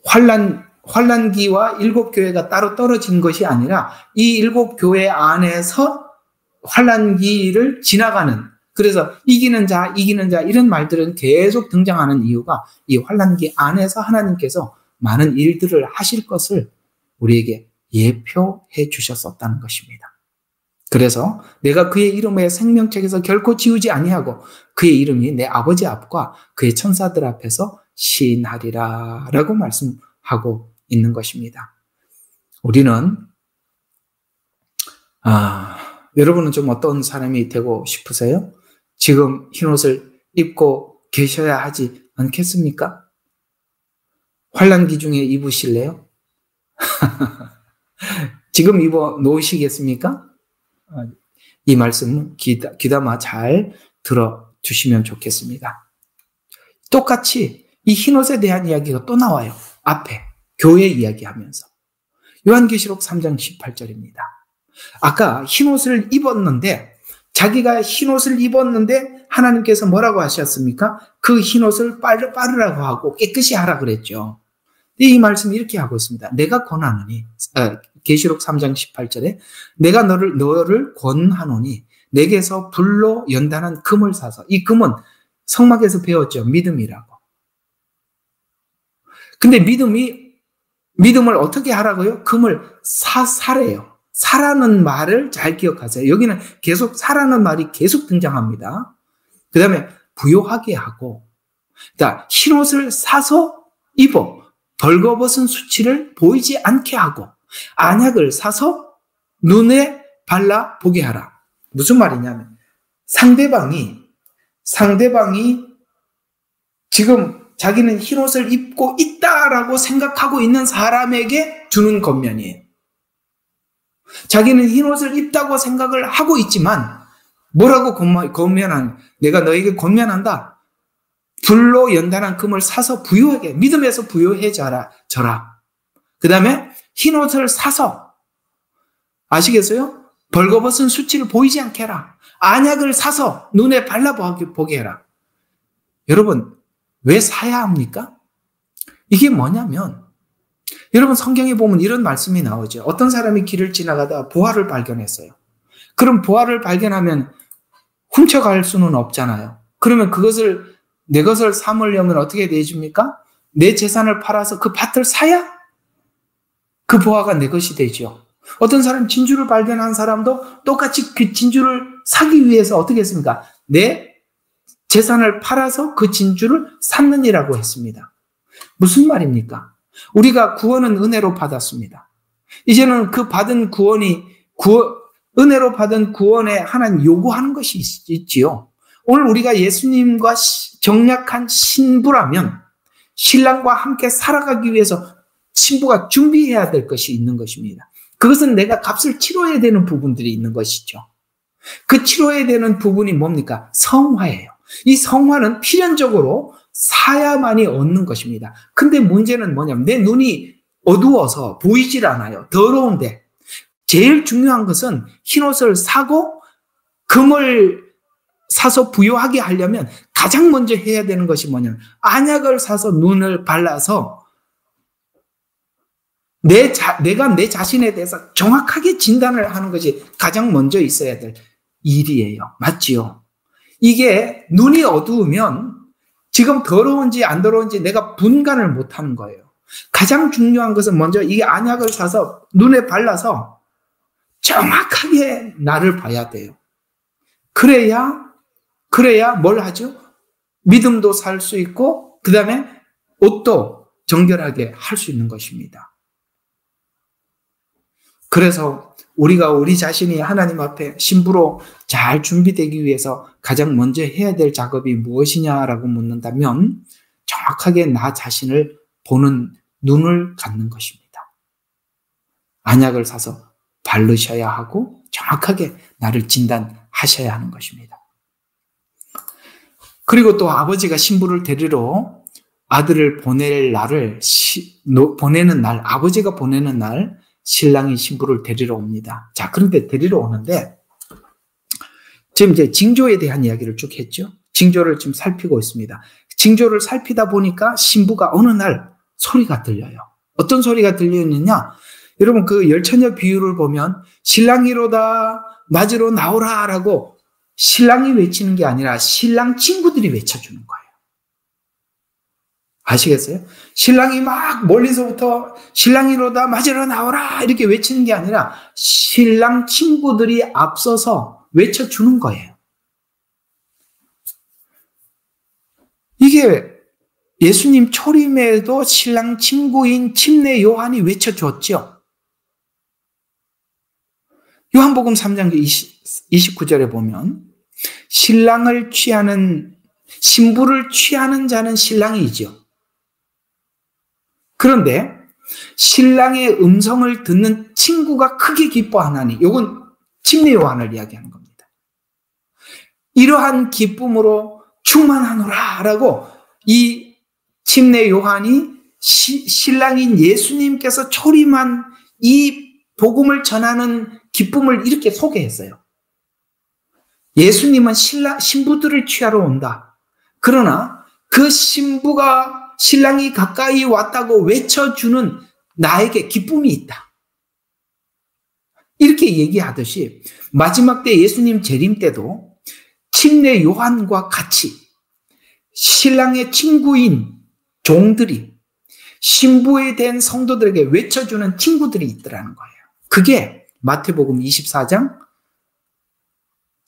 환란 환란기와 일곱 교회가 따로 떨어진 것이 아니라 이 일곱 교회 안에서 환란기를 지나가는 그래서 이기는 자, 이기는 자 이런 말들은 계속 등장하는 이유가 이 환란기 안에서 하나님께서 많은 일들을 하실 것을 우리에게 예표해 주셨었다는 것입니다. 그래서 내가 그의 이름에 생명책에서 결코 지우지 아니하고 그의 이름이 내 아버지 앞과 그의 천사들 앞에서 시인하리라라고 말씀하고 있는 것입니다. 우리는 아 여러분은 좀 어떤 사람이 되고 싶으세요? 지금 흰 옷을 입고 계셔야 하지 않겠습니까? 환란기 중에 입으실래요? *laughs* 지금 입어 놓으시겠습니까? 아, 이 말씀 귀다, 귀담아 잘 들어 주시면 좋겠습니다. 똑같이 이 흰옷에 대한 이야기가 또 나와요. 앞에 교회 이야기하면서. 요한계시록 3장 18절입니다. 아까 흰 옷을 입었는데 자기가 흰 옷을 입었는데 하나님께서 뭐라고 하셨습니까? 그 흰 옷을 빨르, 빠르라고 하고 깨끗이 하라 그랬죠. 이 말씀 이렇게 하고 있습니다. 내가 권하노니 아, 계시록 3장 18절에 내가 너를 너를 권하노니 내게서 불로 연단한 금을 사서 이 금은 성막에서 배웠죠. 믿음이라고. 근데 믿음이 믿음을 어떻게 하라고요? 금을 사 사래요. 사라는 말을 잘 기억하세요. 여기는 계속 사라는 말이 계속 등장합니다. 그 다음에 부요하게 하고, 그러니까 흰 옷을 사서 입어 벌거벗은 수치를 보이지 않게 하고 안약을 사서 눈에 발라 보게 하라. 무슨 말이냐면 상대방이 상대방이 지금 자기는 흰 옷을 입고 있다라고 생각하고 있는 사람에게 주는 겉면이에요. 자기는 흰 옷을 입다고 생각을 하고 있지만 뭐라고 권면한 내가 너에게 권면한다. 불로 연단한 금을 사서 부여하게 믿음에서 부여해 져라. 저라. 그 다음에 흰 옷을 사서 아시겠어요? 벌거벗은 수치를 보이지 않게 해라. 안약을 사서 눈에 발라보게 해라. 여러분 왜 사야 합니까? 이게 뭐냐면 여러분 성경에 보면 이런 말씀이 나오죠. 어떤 사람이 길을 지나가다 보화를 발견했어요. 그럼 보화를 발견하면 훔쳐갈 수는 없잖아요. 그러면 그것을 내 것을 삼으려면 어떻게 되줍니까? 내 재산을 팔아서 그 밭을 사야 그 보화가 내 것이 되죠. 어떤 사람 진주를 발견한 사람도 똑같이 그 진주를 사기 위해서 어떻게 했습니까? 내 재산을 팔아서 그 진주를 샀느니라고 했습니다. 무슨 말입니까? 우리가 구원은 은혜로 받았습니다. 이제는 그 받은 구원이 구원, 은혜로 받은 구원에 하나님 요구하는 것이 있지요. 오늘 우리가 예수님과 정략한 신부라면 신랑과 함께 살아가기 위해서 신부가 준비해야 될 것이 있는 것입니다. 그것은 내가 값을 치러야 되는 부분들이 있는 것이죠. 그 치러야 되는 부분이 뭡니까? 성화예요. 이 성화는 필연적으로 사야만이 얻는 것입니다. 근데 문제는 뭐냐면 내 눈이 어두워서 보이질 않아요. 더러운데. 제일 중요한 것은 흰 옷을 사고 금을 사서 부여하게 하려면 가장 먼저 해야 되는 것이 뭐냐면 안약을 사서 눈을 발라서 내 자, 내가 내 자신에 대해서 정확하게 진단을 하는 것이 가장 먼저 있어야 될 일이에요. 맞지요? 이게 눈이 어두우면 지금 더러운지 안 더러운지 내가 분간을 못 하는 거예요. 가장 중요한 것은 먼저 이 안약을 사서 눈에 발라서 정확하게 나를 봐야 돼요. 그래야, 그래야 뭘 하죠? 믿음도 살 수 있고, 그 다음에 옷도 정결하게 할 수 있는 것입니다. 그래서 우리가 우리 자신이 하나님 앞에 신부로 잘 준비되기 위해서 가장 먼저 해야 될 작업이 무엇이냐라고 묻는다면 정확하게 나 자신을 보는 눈을 갖는 것입니다. 안약을 사서 바르셔야 하고 정확하게 나를 진단하셔야 하는 것입니다. 그리고 또 아버지가 신부를 데리러 아들을 보낼 날을 시, 노, 보내는 날 아버지가 보내는 날 신랑이 신부를 데리러 옵니다. 자, 그런데 데리러 오는데 지금 이제 징조에 대한 이야기를 쭉 했죠. 징조를 지금 살피고 있습니다. 징조를 살피다 보니까 신부가 어느 날 소리가 들려요. 어떤 소리가 들리느냐? 여러분 그 열처녀 비유를 보면 신랑이로다 맞으러 나오라라고 신랑이 외치는 게 아니라 신랑 친구들이 외쳐주는 거예요. 아시겠어요? 신랑이 막 멀리서부터 신랑이로다 맞으러 나오라 이렇게 외치는 게 아니라 신랑 친구들이 앞서서 외쳐주는 거예요. 이게 예수님 초림에도 신랑 친구인 침례 요한이 외쳐줬죠. 요한복음 3장 20, 29절에 보면 신랑을 취하는 신부를 취하는 자는 신랑이죠. 그런데 신랑의 음성을 듣는 친구가 크게 기뻐하나니 이건 침례 요한을 이야기하는 겁니다. 이러한 기쁨으로 충만하노라라고 이 침례 요한이 시, 신랑인 예수님께서 초림한 이 복음을 전하는 기쁨을 이렇게 소개했어요. 예수님은 신랑, 신부들을 취하러 온다. 그러나 그 신부가 신랑이 가까이 왔다고 외쳐주는 나에게 기쁨이 있다. 이렇게 얘기하듯이 마지막 때 예수님 재림 때도 침례 요한과 같이 신랑의 친구인 종들이 신부에 대한 성도들에게 외쳐주는 친구들이 있더라는 거예요. 그게 마태복음 24장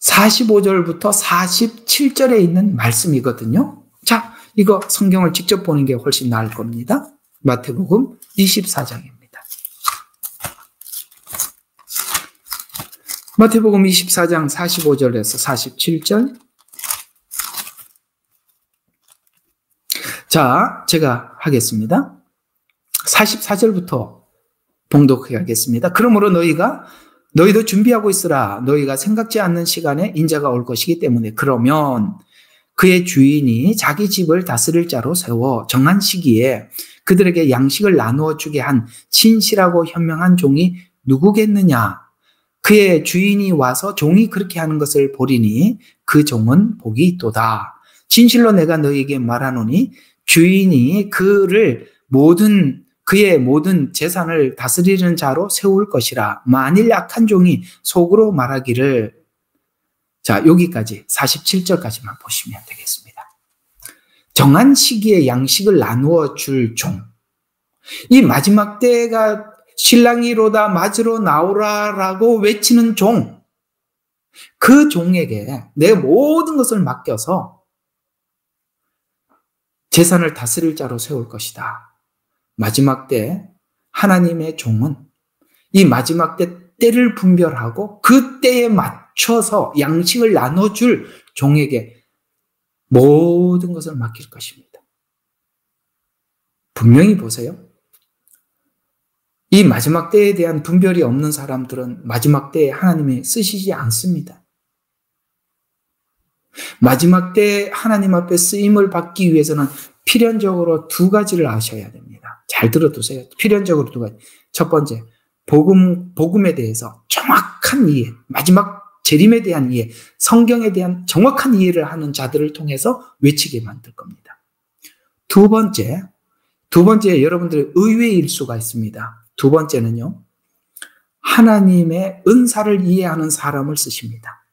45절부터 47절에 있는 말씀이거든요. 자, 이거 성경을 직접 보는 게 훨씬 나을 겁니다. 마태복음 24장입니다. 마태복음 24장 45절에서 47절 자, 제가 하겠습니다. 44절부터 봉독해 하겠습니다. 그러므로 너희가 너희도 준비하고 있으라. 너희가 생각지 않는 시간에 인자가 올 것이기 때문에 그러면 그의 주인이 자기 집을 다스릴 자로 세워 정한 시기에 그들에게 양식을 나누어 주게 한 친실하고 현명한 종이 누구겠느냐? 그의 주인이 와서 종이 그렇게 하는 것을 보리니 그 종은 복이 있도다. 진실로 내가 너에게 말하노니 주인이 그를 모든 그의 모든 재산을 다스리는 자로 세울 것이라. 만일 약한 종이 속으로 말하기를 자, 여기까지 47절까지만 보시면 되겠습니다. 정한 시기에 양식을 나누어 줄 종. 이 마지막 때가 신랑이로다 맞으러 나오라라고 외치는 종. 그 종에게 내 모든 것을 맡겨서 재산을 다스릴 자로 세울 것이다. 마지막 때 하나님의 종은 이 마지막 때 때를 분별하고 그 때에 맞 춰서 양식을 나눠줄 종에게 모든 것을 맡길 것입니다. 분명히 보세요. 이 마지막 때에 대한 분별이 없는 사람들은 마지막 때에 하나님이 쓰시지 않습니다. 마지막 때 하나님 앞에 쓰임을 받기 위해서는 필연적으로 두 가지를 아셔야 됩니다. 잘 들어두세요. 필연적으로 두 가지. 첫 번째, 복음, 복음에 대해서 정확한 이해, 마지막 재림에 대한 이해, 성경에 대한 정확한 이해를 하는 자들을 통해서 외치게 만들 겁니다. 두 번째, 두 번째 여러분들의 의외일 수가 있습니다. 두 번째는요, 하나님의 은사를 이해하는 사람을 쓰십니다.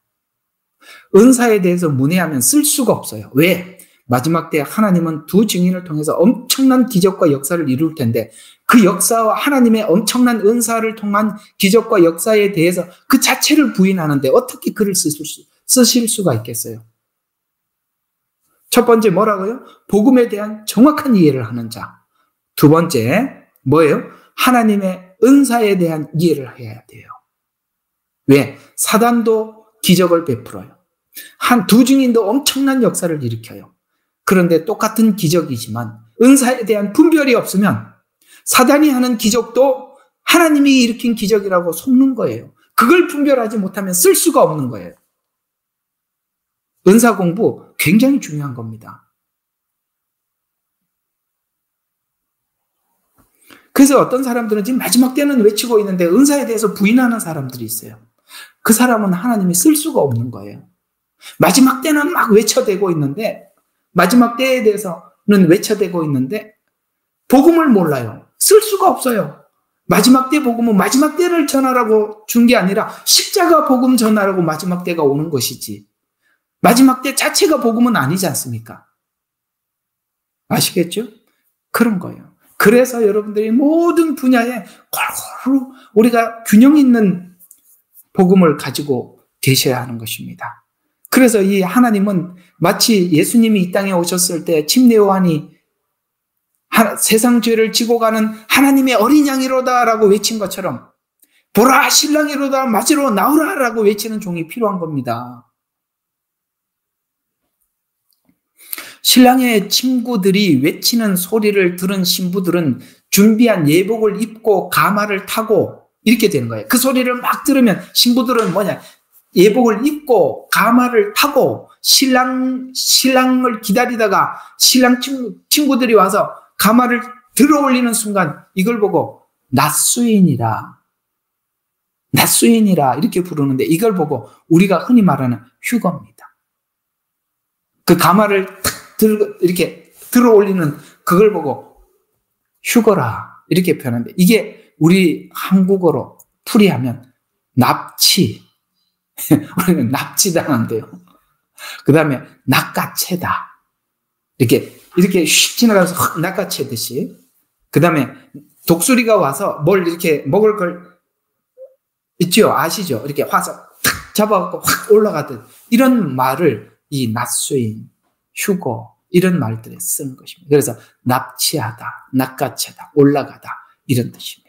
은사에 대해서 문의하면 쓸 수가 없어요. 왜? 마지막 때 하나님은 두 증인을 통해서 엄청난 기적과 역사를 이룰 텐데 그 역사와 하나님의 엄청난 은사를 통한 기적과 역사에 대해서 그 자체를 부인하는데 어떻게 글을 쓰실, 수, 쓰실 수가 있겠어요? 첫 번째 뭐라고요? 복음에 대한 정확한 이해를 하는 자. 두 번째 뭐예요? 하나님의 은사에 대한 이해를 해야 돼요. 왜? 사단도 기적을 베풀어요. 한 두 증인도 엄청난 역사를 일으켜요. 그런데 똑같은 기적이지만 은사에 대한 분별이 없으면 사단이 하는 기적도 하나님이 일으킨 기적이라고 속는 거예요. 그걸 분별하지 못하면 쓸 수가 없는 거예요. 은사 공부 굉장히 중요한 겁니다. 그래서 어떤 사람들은 지금 마지막 때는 외치고 있는데 은사에 대해서 부인하는 사람들이 있어요. 그 사람은 하나님이 쓸 수가 없는 거예요. 마지막 때는 막 외쳐대고 있는데 마지막 때에 대해서는 외쳐대고 있는데 복음을 몰라요. 쓸 수가 없어요. 마지막 때 복음은 마지막 때를 전하라고 준 게 아니라 십자가 복음 전하라고 마지막 때가 오는 것이지. 마지막 때 자체가 복음은 아니지 않습니까? 아시겠죠? 그런 거예요. 그래서 여러분들이 모든 분야에 골고루 우리가 균형 있는 복음을 가지고 계셔야 하는 것입니다. 그래서 이 하나님은 마치 예수님이 이 땅에 오셨을 때 침례 요한이 세상 죄를 지고 가는 하나님의 어린 양이로다라고 외친 것처럼 보라 신랑이로다 맞으러 나오라라고 외치는 종이 필요한 겁니다. 신랑의 친구들이 외치는 소리를 들은 신부들은 준비한 예복을 입고 가마를 타고 이렇게 되는 거예요. 그 소리를 막 들으면 신부들은 뭐냐? 예복을 입고 가마를 타고 신랑, 신랑을 기다리다가 신랑 친구, 친구들이 와서 가마를 들어 올리는 순간 이걸 보고 낮수인이라. 낮수인이라 이렇게 부르는데 이걸 보고 우리가 흔히 말하는 휴거입니다. 그 가마를 탁 들, 이렇게 들어 올리는 그걸 보고 휴거라. 이렇게 표현하는데 이게 우리 한국어로 풀이하면 납치. 우리는 *laughs* 납치당한대요. 그 다음에 낚아채다. 이렇게, 이렇게 휙 지나가서 확 낚아채듯이. 그 다음에 독수리가 와서 뭘 이렇게 먹을 걸 있죠? 아시죠? 이렇게 화서 탁 잡아갖고 확 올라가듯. 이런 말을 이 낫수인, 휴고 이런 말들에 쓰는 것입니다. 그래서 납치하다, 낚아채다, 올라가다 이런 뜻입니다.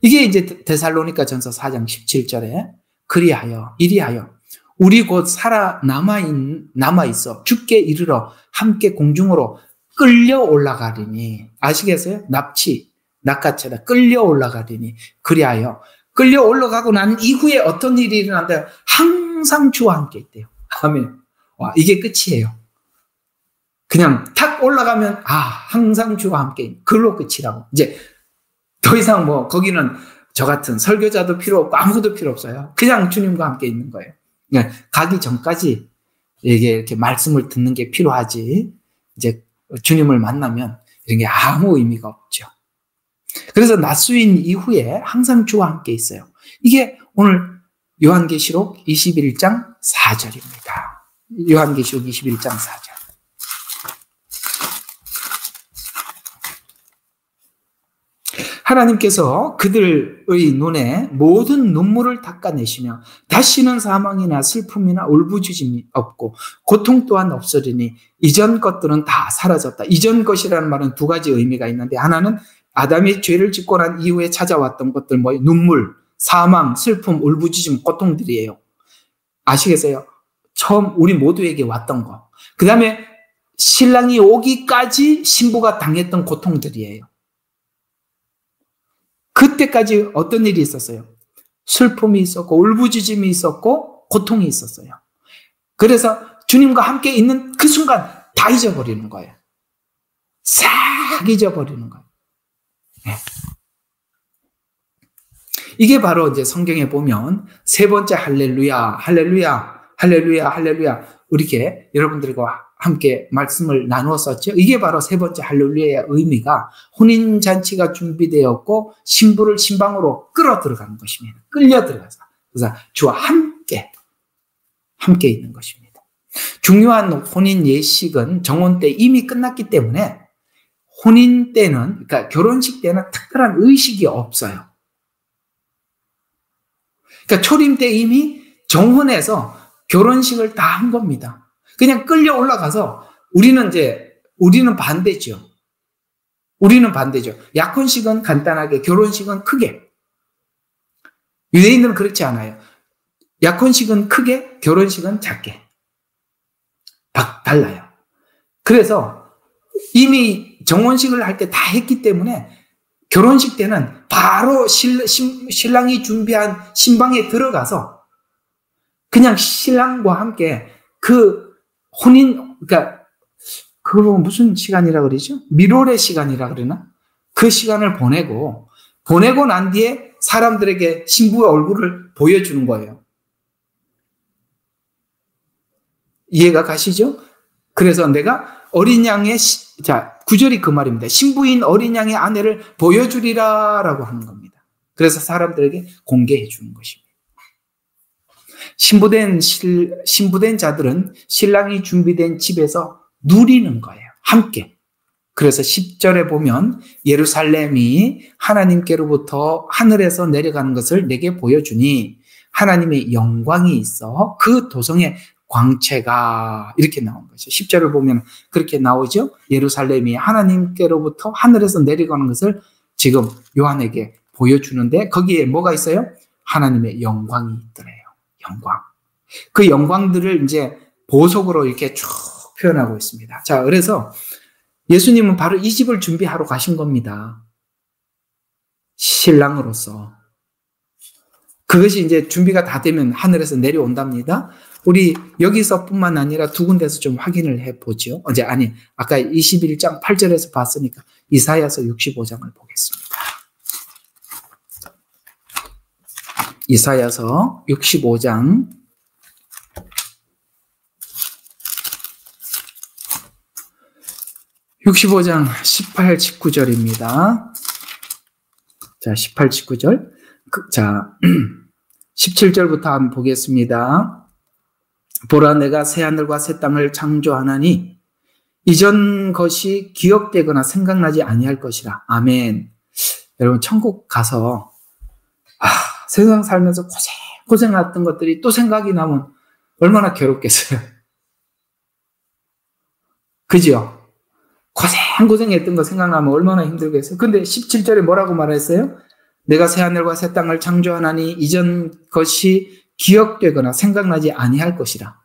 이게 이제 데살로니가 전서 4장 17절에 그리하여 이리하여 우리 곧 살아 남아 있 남아 있어 죽게 이르러 함께 공중으로 끌려 올라가리니 아시겠어요? 납치, 낚아채다, 끌려 올라가리니 그리하여 끌려 올라가고 난 이후에 어떤 일이 일어난다? 항상 주와 함께 있대요. 아멘. 와, 이게 끝이에요. 그냥 탁 올라가면 아 항상 주와 함께 그걸로 끝이라고 이제 더 이상 뭐 거기는 저 같은 설교자도 필요 없고 아무도 필요 없어요. 그냥 주님과 함께 있는 거예요. 그냥 가기 전까지 이게 이렇게 말씀을 듣는 게 필요하지. 이제 주님을 만나면 이런 게 아무 의미가 없죠. 그래서 낮수인 이후에 항상 주와 함께 있어요. 이게 오늘 요한계시록 21장 4절입니다. 요한계시록 21장 4절. 하나님께서 그들의 눈에 모든 눈물을 닦아내시며 다시는 사망이나 슬픔이나 울부짖음이 없고 고통 또한 없으리니 이전 것들은 다 사라졌다. 이전 것이라는 말은 두 가지 의미가 있는데 하나는 아담이 죄를 짓고 난 이후에 찾아왔던 것들 뭐 눈물, 사망, 슬픔, 울부짖음, 고통들이에요. 아시겠어요? 처음 우리 모두에게 왔던 거. 그 다음에 신랑이 오기까지 신부가 당했던 고통들이에요. 그때까지 어떤 일이 있었어요? 슬픔이 있었고, 울부짖음이 있었고, 고통이 있었어요. 그래서 주님과 함께 있는 그 순간 다 잊어버리는 거예요. 싹 잊어버리는 거예요. 네. 이게 바로 이제 성경에 보면 세 번째 할렐루야, 할렐루야, 할렐루야, 할렐루야. 이렇게 여러분들과 함께 말씀을 나누었었죠. 이게 바로 세 번째 할렐루야의 의미가 혼인 잔치가 준비되었고 신부를 신방으로 끌어 들어가는 것입니다. 끌려 들어가서 그래서 주와 함께 함께 있는 것입니다. 중요한 혼인 예식은 정혼 때 이미 끝났기 때문에 혼인 때는 그러니까 결혼식 때는 특별한 의식이 없어요. 그러니까 초림 때 이미 정혼해서 결혼식을 다 한 겁니다. 그냥 끌려 올라가서 우리는 이제 우리는 반대죠. 우리는 반대죠. 약혼식은 간단하게, 결혼식은 크게. 유대인들은 그렇지 않아요. 약혼식은 크게, 결혼식은 작게. 달라요. 그래서 이미 정혼식을 할 때 다 했기 때문에 결혼식 때는 바로 신랑이 준비한 신방에 들어가서 그냥 신랑과 함께 그 혼인, 그러니까 그거 무슨 시간이라 그러죠? 미로의 시간이라 그러나? 그 시간을 보내고 보내고 난 뒤에 사람들에게 신부의 얼굴을 보여주는 거예요. 이해가 가시죠? 그래서 내가 어린 양의 자 구절이 그 말입니다. 신부인 어린 양의 아내를 보여주리라 라고 하는 겁니다. 그래서 사람들에게 공개해 주는 것입니다. 신부된 실, 신부된 자들은 신랑이 준비된 집에서 누리는 거예요. 함께. 그래서 10절에 보면 예루살렘이 하나님께로부터 하늘에서 내려가는 것을 내게 보여주니 하나님의 영광이 있어 그 도성에 광채가 이렇게 나온 거죠. 10절을 보면 그렇게 나오죠. 예루살렘이 하나님께로부터 하늘에서 내려가는 것을 지금 요한에게 보여주는데 거기에 뭐가 있어요? 하나님의 영광이 있더래요. 영광. 그 영광들을 이제 보석으로 이렇게 쭉 표현하고 있습니다. 자, 그래서 예수님은 바로 이 집을 준비하러 가신 겁니다. 신랑으로서. 그것이 이제 준비가 다 되면 하늘에서 내려온답니다. 우리 여기서뿐만 아니라 두 군데서 좀 확인을 해 보죠. 어제 아니 아까 21장 8절에서 봤으니까 이사야서 65장을 보겠습니다. 이사야서 65장 65장 18, 19절입니다. 자, 18, 19절. 그, 자, *clears throat* 17절부터 한번 보겠습니다. 보라 내가 새 하늘과 새 땅을 창조하나니 이전 것이 기억되거나 생각나지 아니할 것이라. 아멘. 여러분 천국 가서 아, 세상 살면서 고생 고생했던 것들이 또 생각이 나면 얼마나 괴롭겠어요. *laughs* 그죠? 고생 고생했던 거 생각나면 얼마나 힘들겠어요. 근데 17절에 뭐라고 말했어요? 내가 새 하늘과 새 땅을 창조하나니 이전 것이 기억되거나 생각나지 아니할 것이라.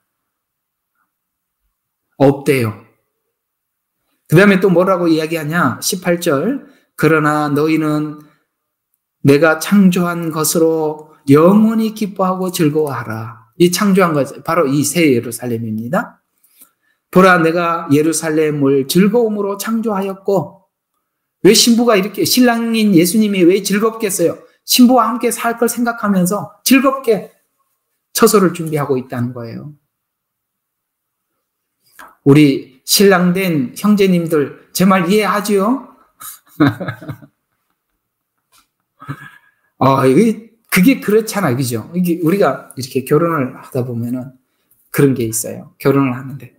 없대요. 그 다음에 또 뭐라고 이야기하냐? 18절. 그러나 너희는 내가 창조한 것으로 영원히 기뻐하고 즐거워하라. 이 창조한 것, 바로 이 새 예루살렘입니다. 보라, 내가 예루살렘을 즐거움으로 창조하였고, 왜 신부가 이렇게, 신랑인 예수님이 왜 즐겁겠어요? 신부와 함께 살 걸 생각하면서 즐겁게 처소를 준비하고 있다는 거예요. 우리 신랑된 형제님들 제 말 이해하지요? *laughs* 아, 이게 그게 그렇잖아, 그죠? 이게 우리가 이렇게 결혼을 하다 보면은 그런 게 있어요. 결혼을 하는데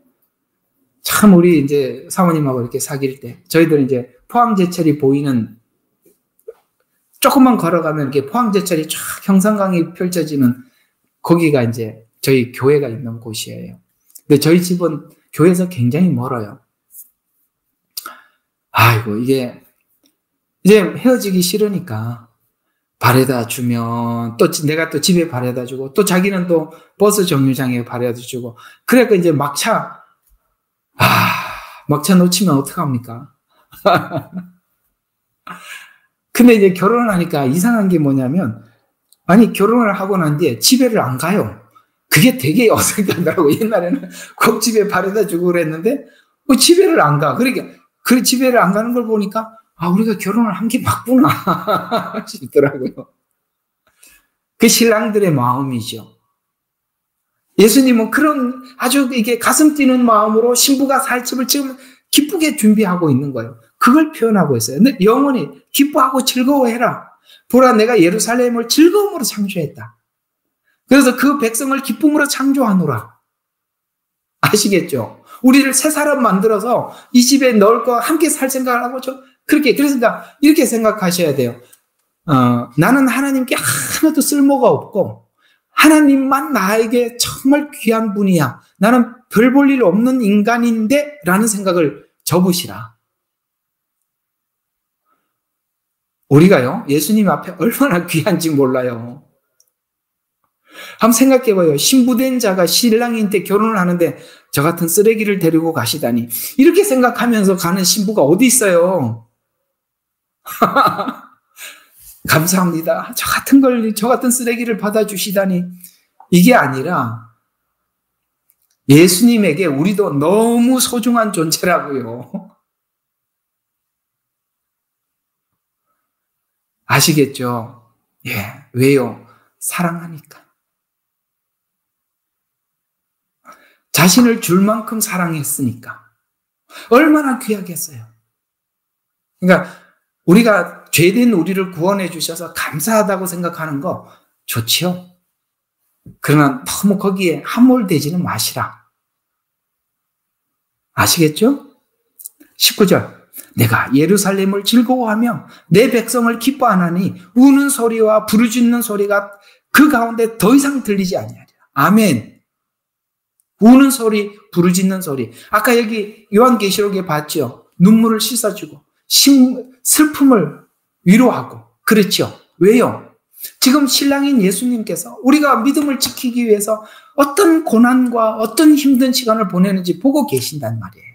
참 우리 이제 사모님하고 이렇게 사귈 때 저희들 이제 포항제철이 보이는 조금만 걸어가면 이렇게 포항제철이 쫙 형산강이 펼쳐지는 거기가 이제 저희 교회가 있는 곳이에요. 근데 저희 집은 교회에서 굉장히 멀어요. 아이고, 이게, 이제 헤어지기 싫으니까, 바래다 주면, 또 내가 또 집에 바래다 주고, 또 자기는 또 버스 정류장에 바래다 주고, 그래서 이제 막차, 아, 막차 놓치면 어떡합니까? *laughs* 근데 이제 결혼을 하니까 이상한 게 뭐냐면, 아니, 결혼을 하고 난 뒤에 집에를 안 가요. 그게 되게 *laughs* 어색하더라고. 옛날에는 꼭 집에 바래다 주고 그랬는데, 뭐 집에를 안 가. 그러니까, 그 집에를 안 가는 걸 보니까, 아, 우리가 결혼을 한 게 맞구나. *laughs* 싶더라고요. 그 신랑들의 마음이죠. 예수님은 그런 아주 이게 가슴 뛰는 마음으로 신부가 살 집을 지금 기쁘게 준비하고 있는 거예요. 그걸 표현하고 있어요. 영원히 기뻐하고 즐거워해라. 보라, 내가 예루살렘을 즐거움으로 창조했다. 그래서 그 백성을 기쁨으로 창조하노라. 아시겠죠? 우리를 새 사람 만들어서 이 집에 넣을 거 함께 살 생각을 하고 저 그렇게 그래서 이렇게 생각하셔야 돼요. 어, 나는 하나님께 하나도 쓸모가 없고 하나님만 나에게 정말 귀한 분이야. 나는 별 볼 일 없는 인간인데 라는 생각을 접으시라. 우리가요, 예수님 앞에 얼마나 귀한지 몰라요. 한번 생각해 봐요. 신부된 자가 신랑인데 결혼을 하는데 저 같은 쓰레기를 데리고 가시다니. 이렇게 생각하면서 가는 신부가 어디 있어요? *laughs* 감사합니다. 저 같은 걸, 저 같은 쓰레기를 받아주시다니. 이게 아니라 예수님에게 우리도 너무 소중한 존재라고요. *laughs* 아시겠죠? 예, 왜요? 사랑하니까. 자신을 줄 만큼 사랑했으니까. 얼마나 귀하겠어요. 그러니까 우리가 죄된 우리를 구원해 주셔서 감사하다고 생각하는 거 좋지요. 그러나 너무 거기에 함몰되지는 마시라. 아시겠죠? 19절. 내가 예루살렘을 즐거워하며 내 백성을 기뻐하나니 우는 소리와 부르짖는 소리가 그 가운데 더 이상 들리지 아니하리라. 아멘. 우는 소리, 부르짖는 소리. 아까 여기 요한계시록에 봤죠. 눈물을 씻어주고 슬픔을 위로하고 그렇죠. 왜요? 지금 신랑인 예수님께서 우리가 믿음을 지키기 위해서 어떤 고난과 어떤 힘든 시간을 보내는지 보고 계신단 말이에요.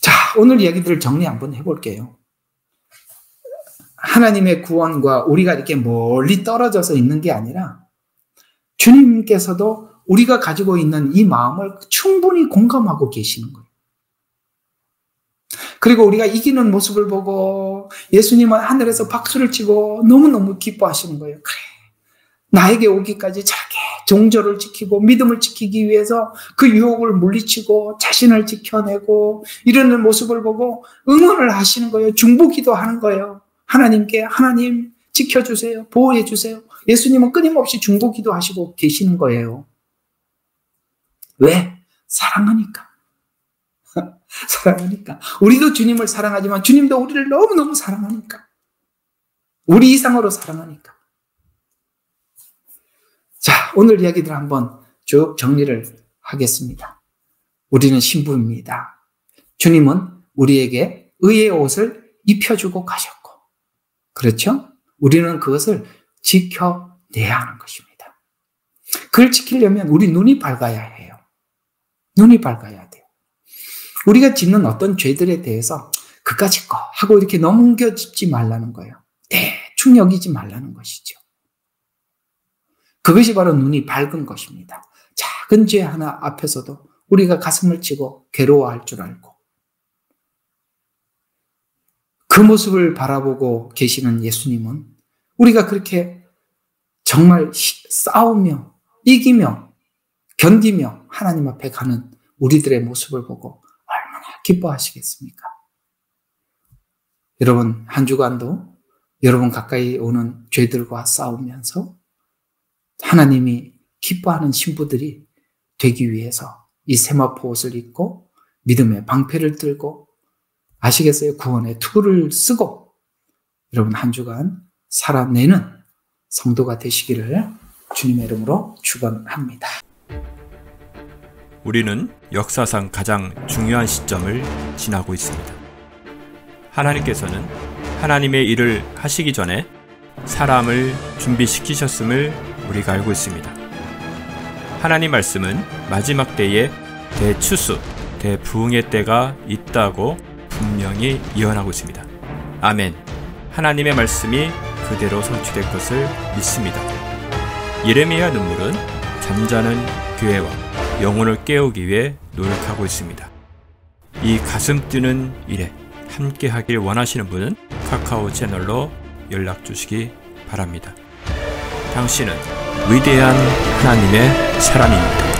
자, 오늘 이야기들을 정리 한번 해볼게요. 하나님의 구원과 우리가 이렇게 멀리 떨어져서 있는 게 아니라 주님께서도 우리가 가지고 있는 이 마음을 충분히 공감하고 계시는 거예요. 그리고 우리가 이기는 모습을 보고 예수님은 하늘에서 박수를 치고 너무너무 기뻐하시는 거예요. 그래. 나에게 오기까지 자기 종조를 지키고 믿음을 지키기 위해서 그 유혹을 물리치고 자신을 지켜내고 이러는 모습을 보고 응원을 하시는 거예요. 중보기도 하는 거예요. 하나님께 하나님 지켜주세요. 보호해주세요. 예수님은 끊임없이 중보기도 하시고 계시는 거예요. 왜? 사랑하니까. *laughs* 사랑하니까. 우리도 주님을 사랑하지만 주님도 우리를 너무너무 사랑하니까. 우리 이상으로 사랑하니까. 자, 오늘 이야기들 한번 쭉 정리를 하겠습니다. 우리는 신부입니다. 주님은 우리에게 의의 옷을 입혀주고 가셨고, 그렇죠? 우리는 그것을 지켜내야 하는 것입니다. 그걸 지키려면 우리 눈이 밝아야 해요. 눈이 밝아야 돼요. 우리가 짓는 어떤 죄들에 대해서 그까짓 거 하고 이렇게 넘겨짚지 말라는 거예요. 대충 여기지 말라는 것이죠. 그것이 바로 눈이 밝은 것입니다. 작은 죄 하나 앞에서도 우리가 가슴을 치고 괴로워할 줄 알고 그 모습을 바라보고 계시는 예수님은 우리가 그렇게 정말 싸우며 이기며 견디며 하나님 앞에 가는 우리들의 모습을 보고 얼마나 기뻐하시겠습니까? 여러분, 한 주간도 여러분 가까이 오는 죄들과 싸우면서 하나님이 기뻐하는 신부들이 되기 위해서 이 세마포 옷을 입고 믿음의 방패를 들고 아시겠어요? 구원의 투구를 쓰고 여러분 한 주간 살아내는 성도가 되시기를 주님의 이름으로 축원합니다. 우리는 역사상 가장 중요한 시점을 지나고 있습니다. 하나님께서는 하나님의 일을 하시기 전에 사람을 준비시키셨음을 우리가 알고 있습니다. 하나님 말씀은 마지막 때에 대추수, 대부흥의 때가 있다고 분명히 예언하고 있습니다. 아멘. 하나님의 말씀이 그대로 성취될 것을 믿습니다. 예레미야 눈물은 잠자는 교회와 영혼을 깨우기 위해 노력하고 있습니다. 이 가슴 뛰는 일에 함께 하길 원하시는 분은 카카오 채널로 연락 주시기 바랍니다. 당신은 위대한 하나님의 사람입니다.